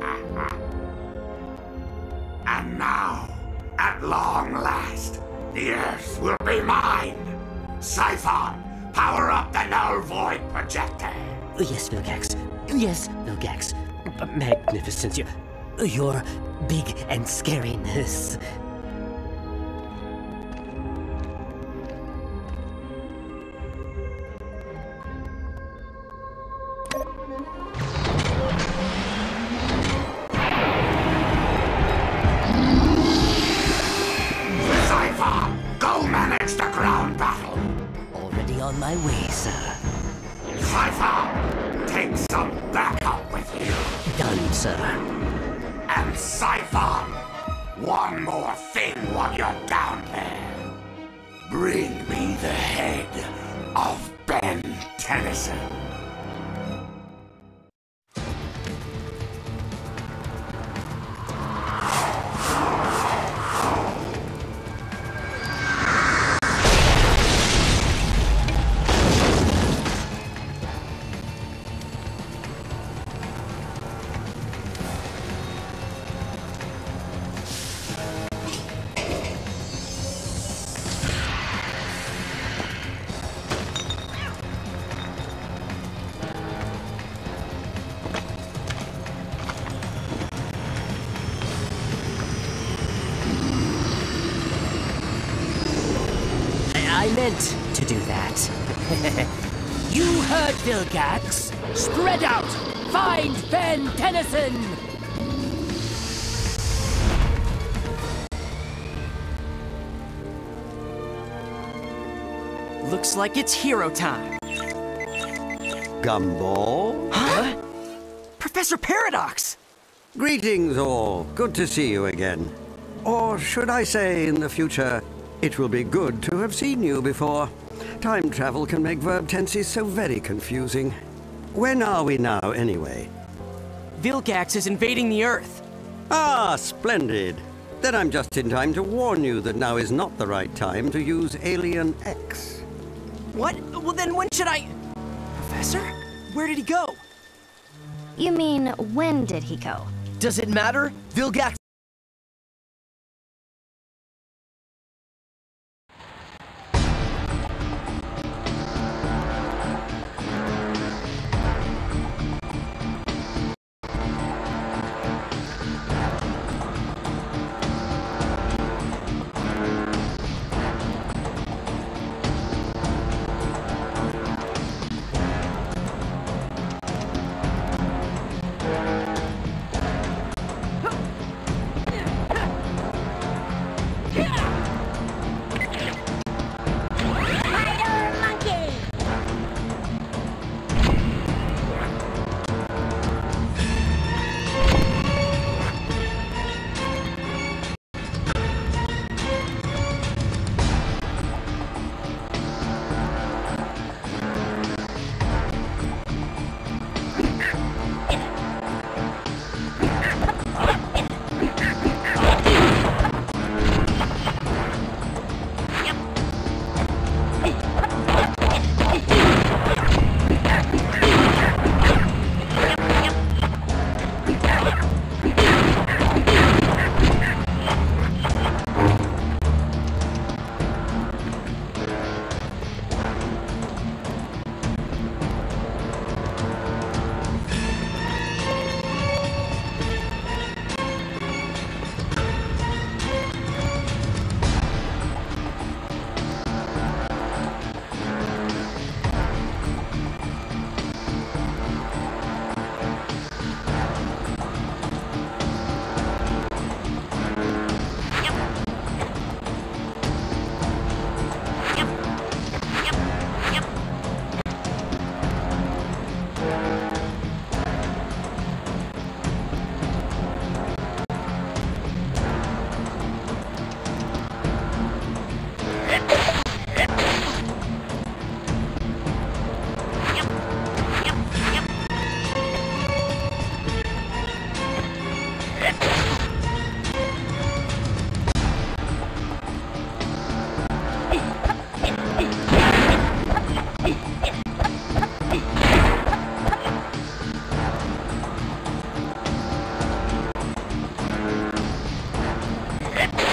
and now, at long last, the Earth will be mine. Psyphon, power up the null void projector. Yes, Vilgax. Yes, Vilgax. Magnificence. Your, your big and scariness. And Psyphon, one more thing while you're down there. Bring me the head of Ben Tennyson. Meant to do that. you heard Vilgax. Spread out. Find Ben Tennyson. Looks like it's hero time. Gumball? Huh? Professor Paradox! Greetings, all. Good to see you again. Or should I say, in the future, it will be good to have seen you before. Time travel can make verb tenses so very confusing. When are we now, anyway? Vilgax is invading the Earth. Ah, splendid. Then I'm just in time to warn you that now is not the right time to use Alien X. What? Well, then when should I. Professor? Where did he go? You mean, when did he go? Does it matter? Vilgax Yeah! Get